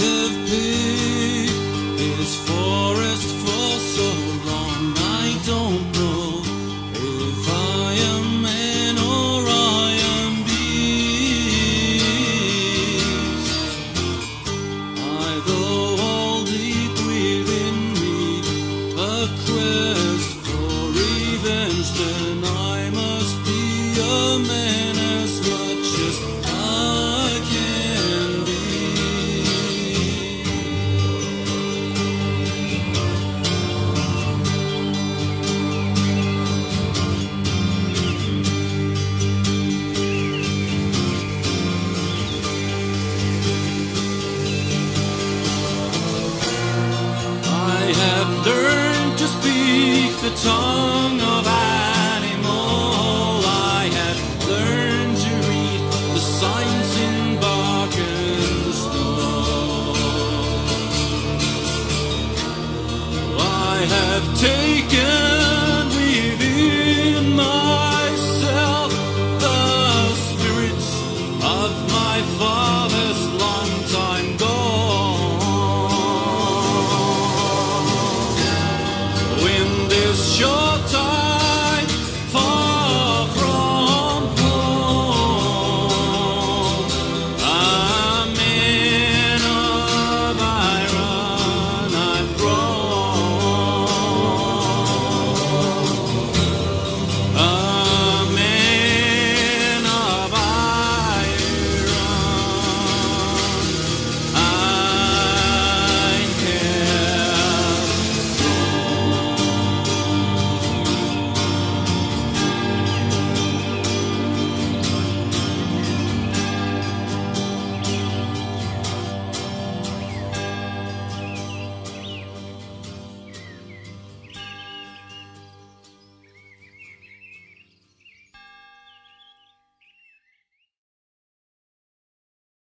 have been. have learned to speak the tongue of animal. I have learned to read the signs in bark and the stone. I have taken